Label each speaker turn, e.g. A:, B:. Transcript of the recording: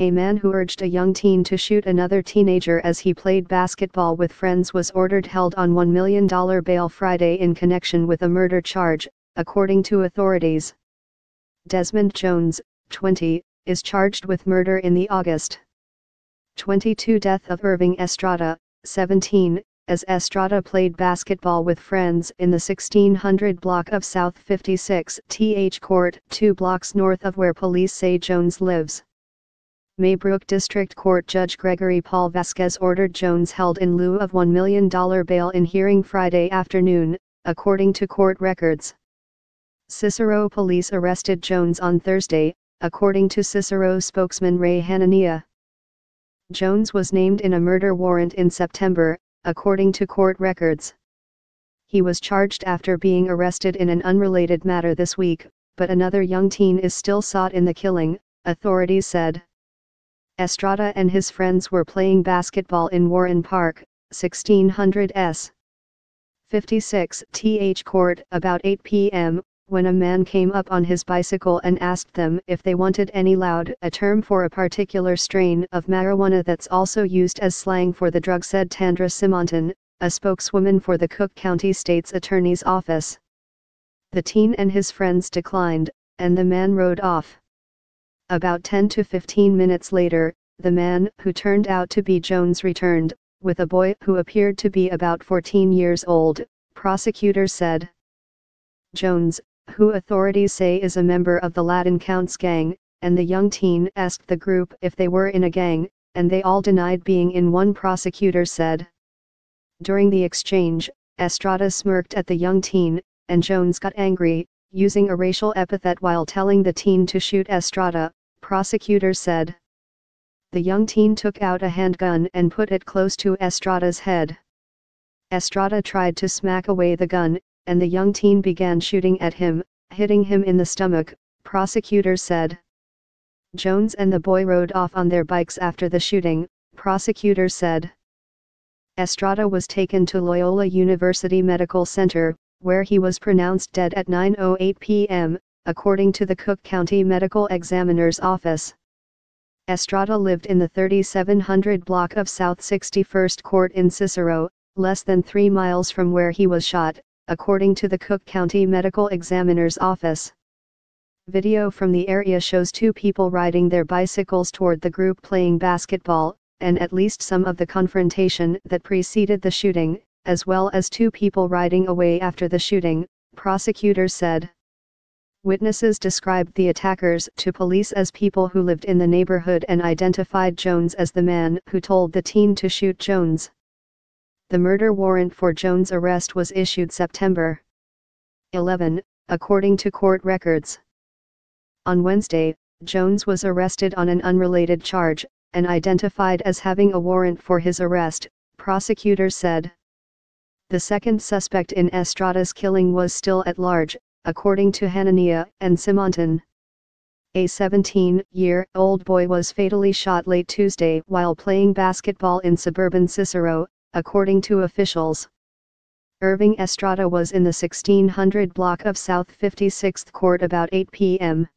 A: A man who urged a young teen to shoot another teenager as he played basketball with friends was ordered held on $1 million bail Friday in connection with a murder charge, according to authorities. Desmond Jones, 20, is charged with murder in the August 22 death of Irving Estrada, 17, as Estrada played basketball with friends in the 1600 block of South 56 TH Court, two blocks north of where police say Jones lives. Maybrook District Court Judge Gregory Paul Vasquez ordered Jones held in lieu of $1 million bail in hearing Friday afternoon, according to court records. Cicero police arrested Jones on Thursday, according to Cicero spokesman Ray Hanania. Jones was named in a murder warrant in September, according to court records. He was charged after being arrested in an unrelated matter this week, but another young teen is still sought in the killing, authorities said. Estrada and his friends were playing basketball in Warren Park, 1600 S. 56 TH Court about 8 p.m., when a man came up on his bicycle and asked them if they wanted any loud, a term for a particular strain of marijuana that's also used as slang for the drug said Tandra Simonton, a spokeswoman for the Cook County State's Attorney's Office. The teen and his friends declined, and the man rode off. About 10 to 15 minutes later, the man who turned out to be Jones returned, with a boy who appeared to be about 14 years old, prosecutors said. Jones, who authorities say is a member of the Latin Counts gang, and the young teen asked the group if they were in a gang, and they all denied being in one prosecutor said. During the exchange, Estrada smirked at the young teen, and Jones got angry, using a racial epithet while telling the teen to shoot Estrada, prosecutors said. The young teen took out a handgun and put it close to Estrada's head. Estrada tried to smack away the gun, and the young teen began shooting at him, hitting him in the stomach, prosecutors said. Jones and the boy rode off on their bikes after the shooting, prosecutors said. Estrada was taken to Loyola University Medical Center, where he was pronounced dead at 9.08 p.m., according to the Cook County Medical Examiner's Office. Estrada lived in the 3700 block of South 61st Court in Cicero, less than three miles from where he was shot, according to the Cook County Medical Examiner's Office. Video from the area shows two people riding their bicycles toward the group playing basketball, and at least some of the confrontation that preceded the shooting, as well as two people riding away after the shooting, prosecutors said. Witnesses described the attackers to police as people who lived in the neighborhood and identified Jones as the man who told the teen to shoot Jones. The murder warrant for Jones' arrest was issued September 11, according to court records. On Wednesday, Jones was arrested on an unrelated charge, and identified as having a warrant for his arrest, prosecutors said. The second suspect in Estrada's killing was still at large, according to Hanania and Simonton. A 17-year-old boy was fatally shot late Tuesday while playing basketball in suburban Cicero, according to officials. Irving Estrada was in the 1600 block of South 56th Court about 8 p.m.